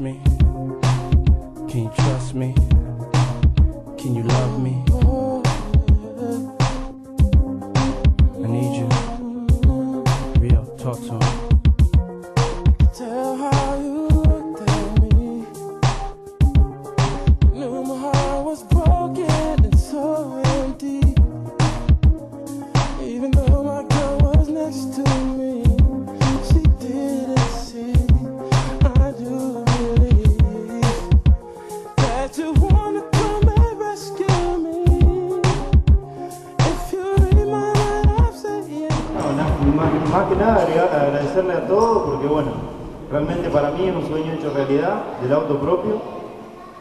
me? Can you trust me? Can you love me? Más, más que nada agradecerle a todos porque bueno, realmente para mí es un sueño hecho realidad del auto propio.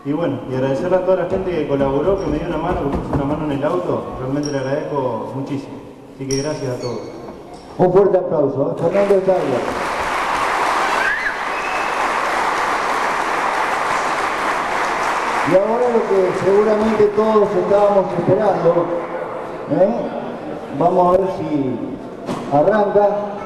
Y bueno, y agradecerle a toda la gente que colaboró, que me dio una mano, que puso una mano en el auto, realmente le agradezco muchísimo. Así que gracias a todos. Un fuerte aplauso. ¿eh? Fernando Italia. Y ahora lo que seguramente todos estábamos esperando, ¿eh? vamos a ver si arranca.